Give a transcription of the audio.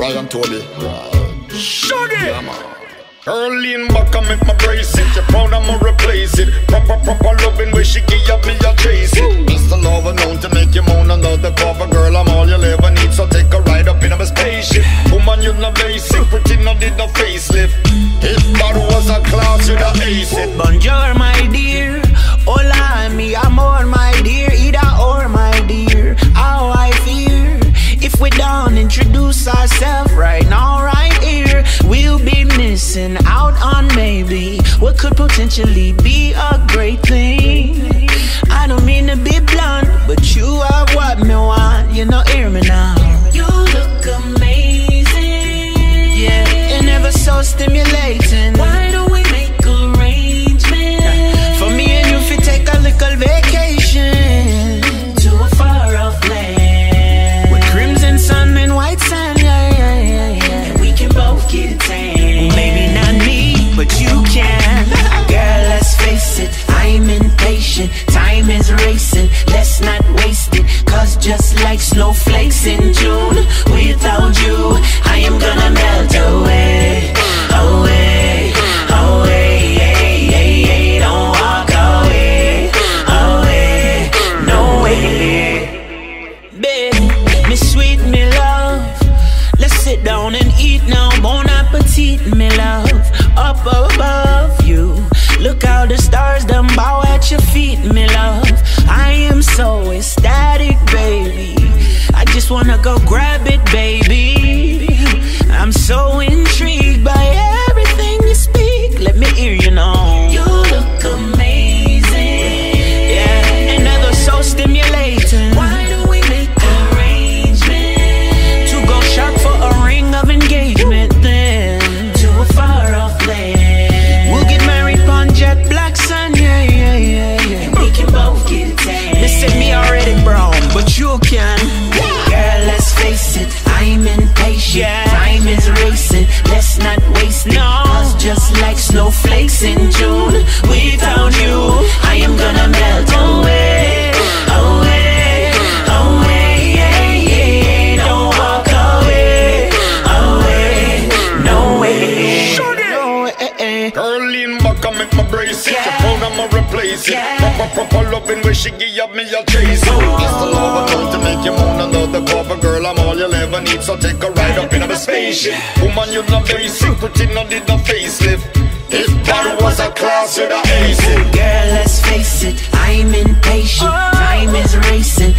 Ryan Toby. Shut it! Yeah. Early in back, I make my brace it. You proud, I'ma replace it. Proper, proper loving, where she give up me, I chase it. Mr. Lover known to make you moan under the cover. Girl, I'm all you'll ever need, so take a ride up in a spaceship. Woman, you're not basic, pretty, not did no facelift. Ourselves right now, right here, we'll be missing out on maybe what could potentially be me sweet, me love. Let's sit down and eat now. Bon appetit, me love. Up above you. Look how the stars them bow at your feet, me love. I am so ecstatic, baby. I just wanna go grab it, baby. Snowflakes in June, without you, I am gonna melt away. Away, away, yeah, yeah, yeah. Don't walk away, away, no way. No way. Early in back, I make my brace it. You proud, I'ma replace it. Yeah. Proper, proper loving, where she give up me, I chase it. Mr. Lover known to make you moan under the cover. Girl, I'm all you'll ever need, so take a ride up in a spaceship. Woman, you're not basic, pretty, not did no facelift. If that was a class, you'd have ace it. Girl, let's face it, I'm impatient. Oh. Time is racing,